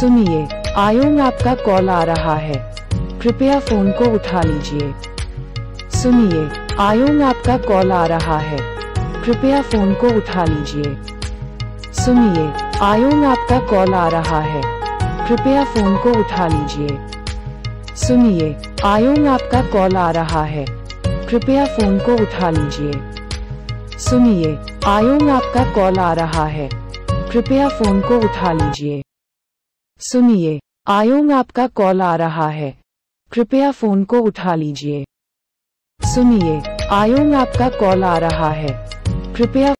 सुनिए, आयोंग आपका कॉल आ रहा है। कृपया फ़ोन को उठा लीजिए। सुनिए, आयोंग आपका कॉल आ रहा है। कृपया फ़ोन को उठा लीजिए। सुनिए, आयोंग आपका कॉल आ रहा है। कृपया फ़ोन को उठा लीजिए। सुनिए, आयोंग आपका कॉल आ रहा है। कृपया फ़ोन को उठा लीजिए। सुनिए, आयोंग आपका कॉल आ रहा है। कृपया फ़ोन को उठा लीजिए। सुनिए, आयोंग आपका कॉल आ रहा है। कृपया फ़ोन को उठा लीजिए। सुनिए, आयोंग आपका कॉल आ रहा है। कृपया